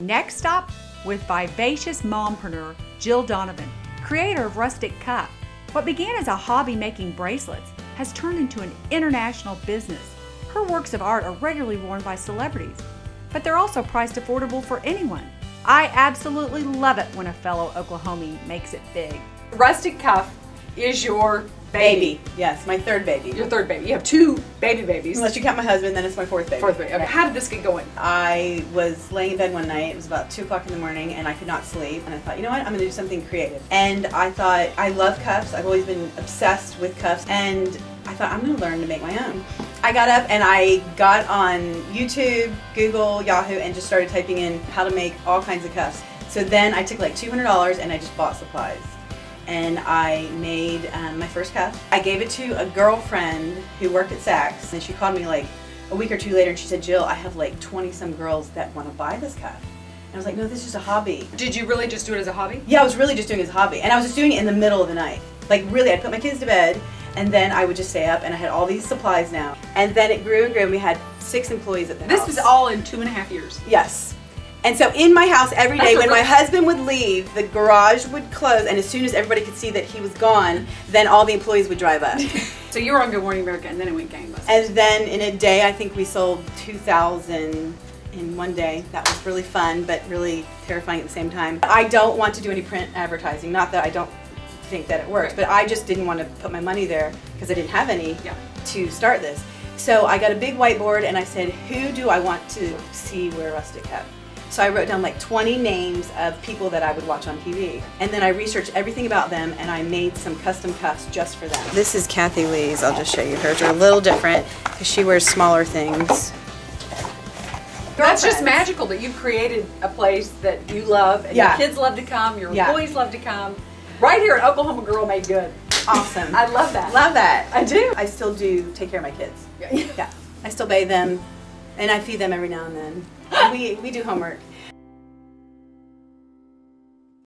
Next stop with vivacious mompreneur Jill Donovan, creator of Rustic Cuff. What began as a hobby making bracelets has turned into an international business. Her works of art are regularly worn by celebrities, but they're also priced affordable for anyone. I absolutely love it when a fellow Oklahoman makes it big. Rustic Cuff is your baby. Yes, my third baby. Your third baby. You have two baby babies. Unless you count my husband, then it's my fourth baby. Fourth baby. Okay. How did this get going? I was laying in bed one night. It was about two o'clock in the morning, and I could not sleep. And I thought, you know what? I'm going to do something creative. And I thought, I love cuffs. I've always been obsessed with cuffs, and I thought I'm going to learn to make my own. I got up and I got on YouTube, Google, Yahoo, and just started typing in how to make all kinds of cuffs. So then I took like $200 and I just bought supplies and I made um, my first cuff. I gave it to a girlfriend who worked at Saks and she called me like a week or two later and she said, Jill, I have like 20 some girls that want to buy this cuff. And I was like, no, this is just a hobby. Did you really just do it as a hobby? Yeah, I was really just doing it as a hobby. And I was just doing it in the middle of the night. Like really, I'd put my kids to bed and then I would just stay up and I had all these supplies now. And then it grew and grew and we had six employees at the this house. This was all in two and a half years. Yes. And so in my house every day when my husband would leave, the garage would close and as soon as everybody could see that he was gone, then all the employees would drive up. so you were on Good Morning America and then it went gangbusters. And then in a day I think we sold 2,000 in one day. That was really fun but really terrifying at the same time. I don't want to do any print advertising, not that I don't think that it works, right. but I just didn't want to put my money there because I didn't have any yeah. to start this. So I got a big whiteboard and I said, who do I want to see wear rustic cuff? So I wrote down like 20 names of people that I would watch on TV. And then I researched everything about them and I made some custom cuffs just for them. This is Kathie Lee's. I'll just show you. Hers are a little different because she wears smaller things. That's just magical that you've created a place that you love and yeah. your kids love to come, your yeah. employees love to come. Right here at Oklahoma Girl Made Good. Awesome. I love that. Love that. I do. I still do take care of my kids. yeah. Yeah. I still bathe them and I feed them every now and then we, we do homework.